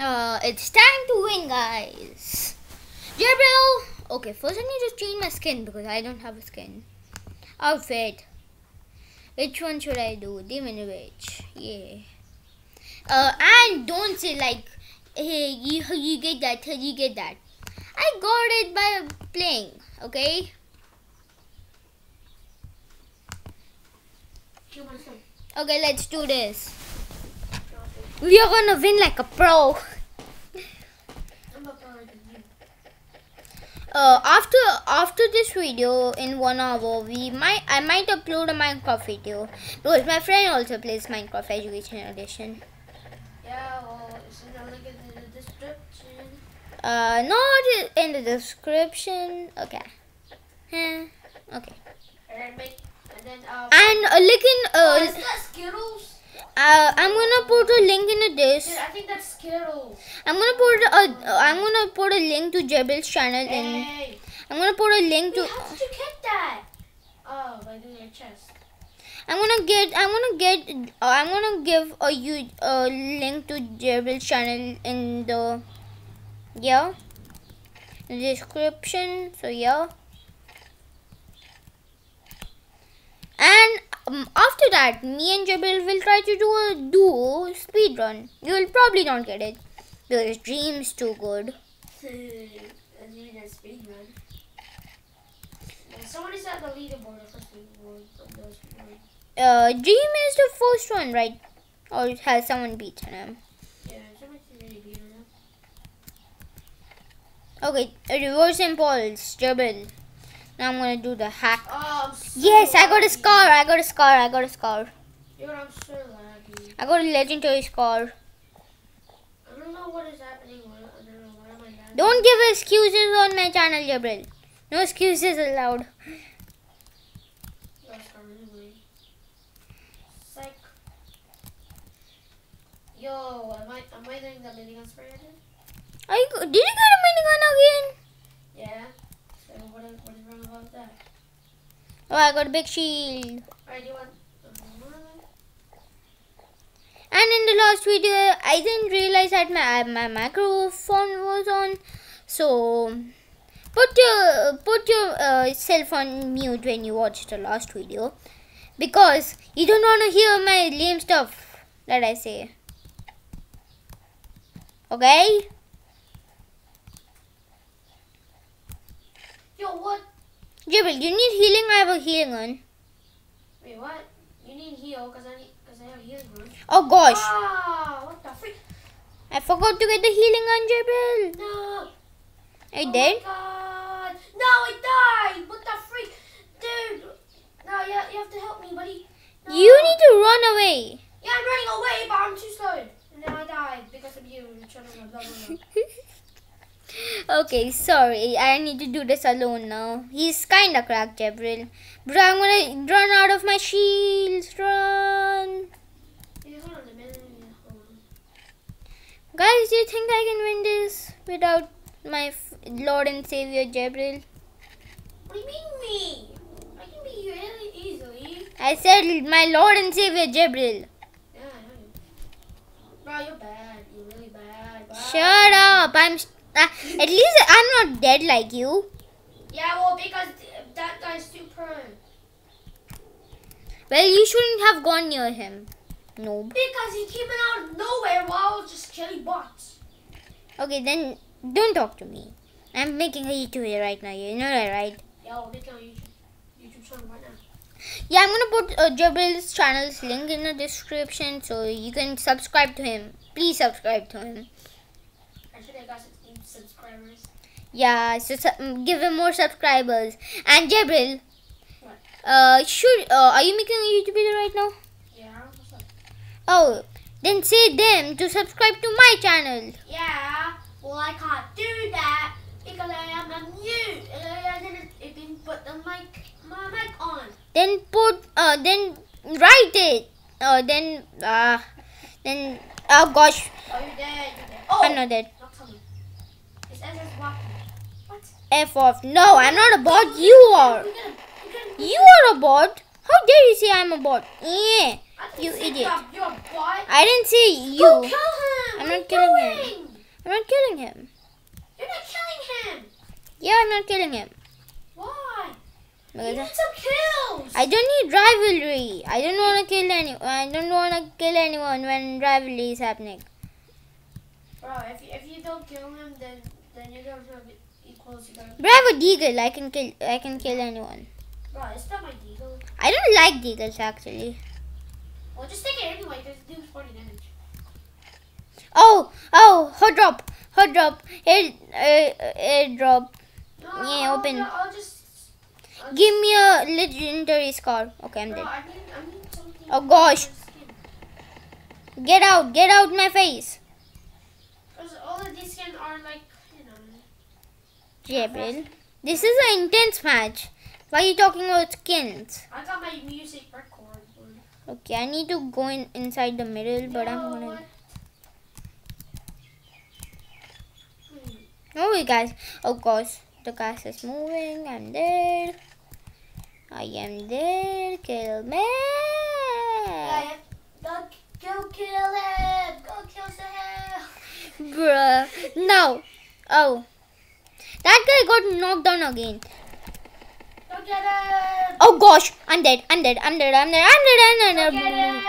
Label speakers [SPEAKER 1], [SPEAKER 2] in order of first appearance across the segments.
[SPEAKER 1] Uh, it's time to win, guys. Gabriel. Okay, first I need to change my skin because I don't have a skin. Outfit. Which one should I do? Demon Witch. Yeah. Uh, and don't say like, hey, you, you get that, you get that. I got it by playing, okay? Okay, let's do this. We are gonna win like a pro. Uh, after after this video in one hour, we might I might upload a Minecraft video because my friend also plays Minecraft Education Edition.
[SPEAKER 2] Yeah, well, it's in the link in the description.
[SPEAKER 1] Uh, not in the description. Okay. Eh, okay.
[SPEAKER 2] And make, and then, um,
[SPEAKER 1] And uh, link in
[SPEAKER 2] oh,
[SPEAKER 1] uh,
[SPEAKER 2] is that Skittles?
[SPEAKER 1] Uh, I'm gonna put a link in the
[SPEAKER 2] Dude,
[SPEAKER 1] this.
[SPEAKER 2] I think that's Skittles.
[SPEAKER 1] I'm gonna put a I'm gonna put a link to Jebrael's channel in. I'm gonna put a link
[SPEAKER 2] wait,
[SPEAKER 1] to.
[SPEAKER 2] how did you get that? Oh, by doing your chest.
[SPEAKER 1] I'm gonna get. I'm gonna get. Uh, I'm gonna give a you a link to Jebrael's channel in the yeah description. So yeah. And um, after that, me and Jebrael will try to do a duo speed run. You will probably not get it because Dream's too good. Uh, Dream is the first one, right? Or has someone beaten him?
[SPEAKER 2] Yeah, someone's really beat him.
[SPEAKER 1] Okay, reverse impulse, Jebrael. Now I'm gonna do the hack.
[SPEAKER 2] Oh, so
[SPEAKER 1] Yes, I got a scar. I got a scar. I got a scar.
[SPEAKER 2] Dude, I'm so laggy.
[SPEAKER 1] I got a legendary scar.
[SPEAKER 2] I don't know what is happening. I don't know. Why am I lagging?
[SPEAKER 1] Don't give excuses on my channel, Jebrael. No excuses allowed.
[SPEAKER 2] That's really Psych. Yo, am I am I doing the minigun spray again?
[SPEAKER 1] Are you, did you get a minigun again?
[SPEAKER 2] Yeah. So what is, what is wrong about that?
[SPEAKER 1] Oh, I got a big shield.
[SPEAKER 2] Alright, do you want?
[SPEAKER 1] And in the last video, I didn't realize that my my microphone was on. So put your put your uh, self on mute when you watch the last video, because you don't want to hear my lame stuff that I say. Okay?
[SPEAKER 2] Yo, what?
[SPEAKER 1] Jebrael, you need healing. I have a healing on.
[SPEAKER 2] Wait, what? You need heal because I need because I have healing rune.
[SPEAKER 1] Oh gosh,
[SPEAKER 2] Ah, what the freak?
[SPEAKER 1] I forgot to get the healing on, Jebrael.
[SPEAKER 2] No.
[SPEAKER 1] I
[SPEAKER 2] oh
[SPEAKER 1] did.
[SPEAKER 2] God. No, I died. What the freak, dude? No, you, you have to help me, buddy. No.
[SPEAKER 1] You need to run away.
[SPEAKER 2] Yeah, I'm running away, but I'm too slow. And then I died because of you. Blah, blah, blah.
[SPEAKER 1] okay, sorry. I need to do this alone now. He's kinda cracked, Jebrael. Bro, I'm gonna run out of my shields. Run.
[SPEAKER 2] Yeah, hold on a minute. Hold on.
[SPEAKER 1] Guys, do you think I can win this without my f- Lord and Savior Jebrael?
[SPEAKER 2] What do you mean me? I can beat you really easily.
[SPEAKER 1] I said my Lord and Savior Jebrael.
[SPEAKER 2] Yeah, I know you. Bro, you're bad. You're really bad.
[SPEAKER 1] Shut up. I'm. Uh, at least I'm not dead like you.
[SPEAKER 2] Yeah, well, because that guy's too prone.
[SPEAKER 1] Well, you shouldn't have gone near him. No.
[SPEAKER 2] Because he came out of nowhere while I was just killing bots.
[SPEAKER 1] Okay, then don't talk to me. I'm making a YouTube video right now. You know that, right?
[SPEAKER 2] Yeah, we'll make it on YouTube. YouTube channel right now.
[SPEAKER 1] Yeah, I'm gonna put uh, Jebrael's channel's link in the description so you can subscribe to him. Please subscribe to him.
[SPEAKER 2] Actually, I got 16 subscribers.
[SPEAKER 1] Yeah, so su- give him more subscribers. And Jebrael,
[SPEAKER 2] What?
[SPEAKER 1] uh, should uh, are you making a YouTube video right now?
[SPEAKER 2] Yeah.
[SPEAKER 1] Oh, then say them to subscribe to my channel.
[SPEAKER 2] Yeah, well, I can't do that because I am a mute. And I didn't put the mic, my mic on.
[SPEAKER 1] Then put uh, then write it. Uh, then uh, then oh gosh,
[SPEAKER 2] Oh, you're dead. You're dead. Oh,
[SPEAKER 1] I'm not dead.
[SPEAKER 2] Not tell me. It's SS walking. What?
[SPEAKER 1] F off. No, I'm not a bot. You are.
[SPEAKER 2] We're gonna, we're gonna,
[SPEAKER 1] You are a bot. How dare you say I'm a bot? Yeah. You idiot.
[SPEAKER 2] You're, you're a bot.
[SPEAKER 1] I didn't say
[SPEAKER 2] Go
[SPEAKER 1] you.
[SPEAKER 2] kill him.
[SPEAKER 1] I'm not killing him. I'm not killing him.
[SPEAKER 2] You're not killing him.
[SPEAKER 1] Yeah, I'm not killing him.
[SPEAKER 2] Why? You need some kills.
[SPEAKER 1] I don't need rivalry. I don't want to kill any. I don't want to kill anyone when rivalry is happening.
[SPEAKER 2] Bro, if you, if you don't kill him, then then you don't have equals. You don't.
[SPEAKER 1] But I have a deagle. I can kill. I can kill anyone.
[SPEAKER 2] Bro, it's not my deagle.
[SPEAKER 1] I don't like deagles actually.
[SPEAKER 2] Well, just take it anyway, because it deals 40 damage.
[SPEAKER 1] Oh, oh, hot drop, hot drop, air, air, airdrop.
[SPEAKER 2] No,
[SPEAKER 1] Yeah,
[SPEAKER 2] I'll,
[SPEAKER 1] open.
[SPEAKER 2] I'll, I'll just. I'll
[SPEAKER 1] Give me a legendary scar. Okay, I'm
[SPEAKER 2] Bro,
[SPEAKER 1] dead.
[SPEAKER 2] I need, I need.
[SPEAKER 1] Oh, gosh. Get out, get out my face.
[SPEAKER 2] Because all of these skins are like.
[SPEAKER 1] Gabriel, this is an intense match. Why are you talking about skins?
[SPEAKER 2] I got my music record. one.
[SPEAKER 1] Okay, I need to go in inside the middle, but I'm
[SPEAKER 2] Yo,
[SPEAKER 1] gonna. Oh, you guys. Of course, the gas is moving. I'm there. I am there. Kill me.
[SPEAKER 2] Yeah, go, go kill him! Go kill him!
[SPEAKER 1] Bruh. No. Oh. That guy got knocked down again. Oh gosh. I'm dead. I'm dead. I'm dead. I'm dead. I'm dead. I'm dead. I'm dead.
[SPEAKER 2] him!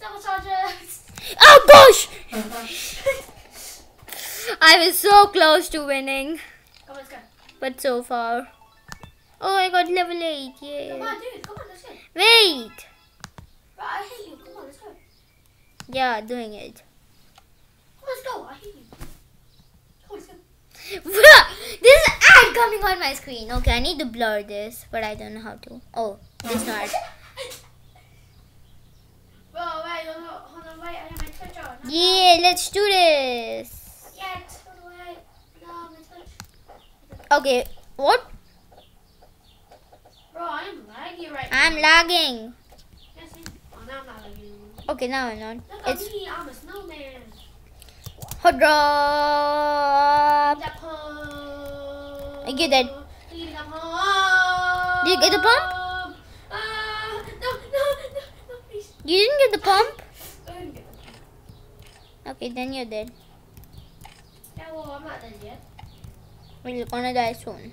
[SPEAKER 2] Double charges!
[SPEAKER 1] Oh gosh. I was so close to winning.
[SPEAKER 2] Come on, let's go.
[SPEAKER 1] But so far. Oh, I got level 8.
[SPEAKER 2] Come on, dude, come on, let's go.
[SPEAKER 1] Wait.
[SPEAKER 2] Bro, I hate you. Come on, let's go.
[SPEAKER 1] Yeah, doing it.
[SPEAKER 2] on, let's go. I hate you. Come on, let's go.
[SPEAKER 1] Bruh, this is ad coming on my screen. Okay, I need to blur this, but I don't know how to. Oh, this not.
[SPEAKER 2] Wait, hold on, wait. I have my Twitch on.
[SPEAKER 1] Yeah, let's do this.
[SPEAKER 2] Yet. Hold on, wait. No, my Twitch.
[SPEAKER 1] Okay, what?
[SPEAKER 2] Bro, I am laggy right
[SPEAKER 1] I'm
[SPEAKER 2] now.
[SPEAKER 1] lagging.
[SPEAKER 2] Yes, I am. Oh, now I'm not lagging.
[SPEAKER 1] Okay, now I'm not.
[SPEAKER 2] Look at
[SPEAKER 1] It's
[SPEAKER 2] me, I'm a snowman.
[SPEAKER 1] Hot drop. I get that.
[SPEAKER 2] Leave that pump.
[SPEAKER 1] Did you get the pump?
[SPEAKER 2] Ah, no, no, no, no, please.
[SPEAKER 1] You didn't get the pump?
[SPEAKER 2] I didn't get the pump.
[SPEAKER 1] Okay, then you're dead.
[SPEAKER 2] Yeah, well, I'm not dead yet.
[SPEAKER 1] Well, you're gonna die soon.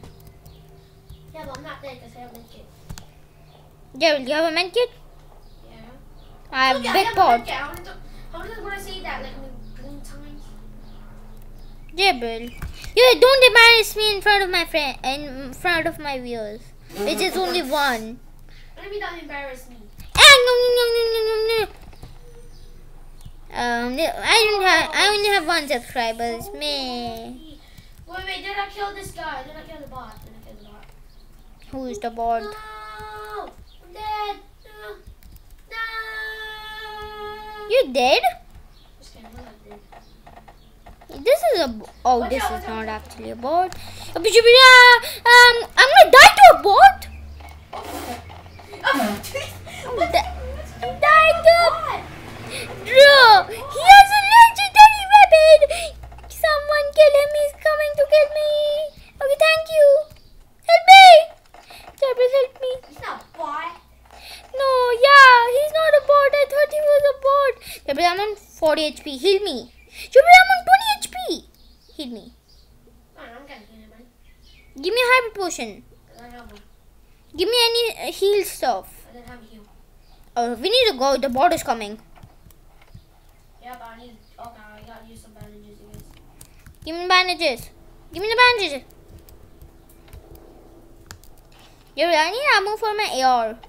[SPEAKER 2] Yeah, but I'm not dead because I have a kid.
[SPEAKER 1] Yeah, will you have a medkit?
[SPEAKER 2] Yeah.
[SPEAKER 1] I have
[SPEAKER 2] Look,
[SPEAKER 1] big pot.
[SPEAKER 2] medkit. I wanted to, I wanted to say that like a million times.
[SPEAKER 1] Gabriel. Yeah, don't embarrass me in front of my friend and in front of my viewers. Which is only one.
[SPEAKER 2] Let me not embarrass me.
[SPEAKER 1] Ah, no, no, no, no, no, no. Um, I don't have. I only have one subscriber. It's me.
[SPEAKER 2] Wait, wait, did I kill this guy? Did I kill the bot? Did I kill the bot?
[SPEAKER 1] Who's the board?
[SPEAKER 2] No! I'm dead! No! No!
[SPEAKER 1] You dead?
[SPEAKER 2] Just kidding, I'm not dead.
[SPEAKER 1] This is a. Oh, this is not actually a board. Um, I'm gonna die to a board.
[SPEAKER 2] what?
[SPEAKER 1] Di- Die to. Bro, he has a legendary weapon. Someone kill him. He's coming to kill me. Okay, thank you. Help me. Help me.
[SPEAKER 2] He's not a bot.
[SPEAKER 1] No, yeah, he's not a bot. I thought he was a bot. I'm on 40 HP. Heal me. Gabriel, I'm on 20 HP. Heal me.
[SPEAKER 2] No, I'm gonna kill him.
[SPEAKER 1] Give me a hyper potion.
[SPEAKER 2] I don't have one.
[SPEAKER 1] Give me any uh, heal stuff.
[SPEAKER 2] I don't have heal.
[SPEAKER 1] Oh, we need to go. The bot is coming.
[SPEAKER 2] Yeah, but I need. Okay, I gotta use some bandages, I.
[SPEAKER 1] Give me bandages. Give me the bandages. Gabriel, I need ammo for my AR.
[SPEAKER 2] Alright.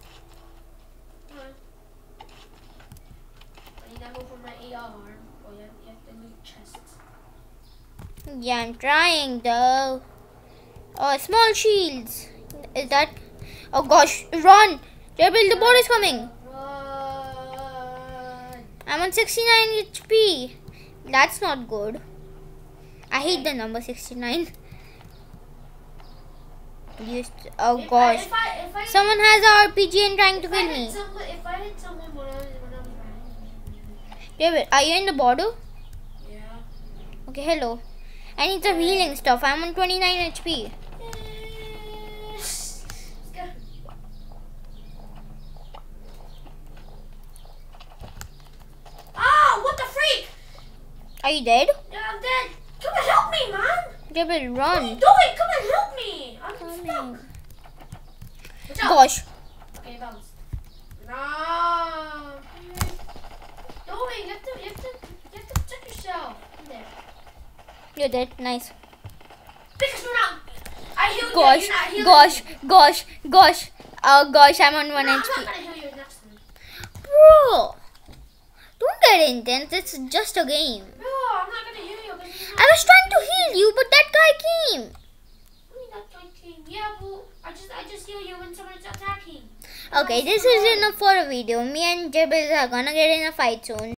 [SPEAKER 2] I need ammo for my AR. Oh, yeah, you have to loot chests.
[SPEAKER 1] Yeah, I'm trying though. Oh, small shields. Is that? Oh gosh, run! Gabriel, the bot is coming.
[SPEAKER 2] Run!
[SPEAKER 1] I'm on 69 HP. That's not good. I hate the number 69. Used oh
[SPEAKER 2] If I-
[SPEAKER 1] gosh.
[SPEAKER 2] If I, if I,
[SPEAKER 1] Someone has a RPG and trying to kill me.
[SPEAKER 2] someone, if I hit someone when I was, when I was.
[SPEAKER 1] David, are you in the border?
[SPEAKER 2] Yeah.
[SPEAKER 1] Okay, hello. I need some healing stuff. I'm on 29 HP.
[SPEAKER 2] Let's. Ah, what the freak?
[SPEAKER 1] Are you dead?
[SPEAKER 2] Yeah, I'm dead. Come and help me, man!
[SPEAKER 1] Jebrael,
[SPEAKER 2] What are you
[SPEAKER 1] run.
[SPEAKER 2] doing? Come and help me! I'm
[SPEAKER 1] Coming.
[SPEAKER 2] stuck.
[SPEAKER 1] Gosh.
[SPEAKER 2] Okay, bounce. No. Doing? You have to, you have to, you have to protect yourself. In there.
[SPEAKER 1] You're dead. Nice.
[SPEAKER 2] Because we're not. I healed
[SPEAKER 1] Gosh.
[SPEAKER 2] you. You're not healing
[SPEAKER 1] Gosh. Gosh. Gosh. Oh gosh, I'm on one
[SPEAKER 2] No,
[SPEAKER 1] HP.
[SPEAKER 2] gonna heal you next time.
[SPEAKER 1] Bro. Don't get intense. It's just a game.
[SPEAKER 2] Bro, I'm not gonna heal you're
[SPEAKER 1] I was trying to heal you, but that guy came.
[SPEAKER 2] I mean, that's. Yeah, I just, I just heal you when someone's attacking.
[SPEAKER 1] Okay, this is enough for a video. Me and Jebrael are gonna get in a fight soon.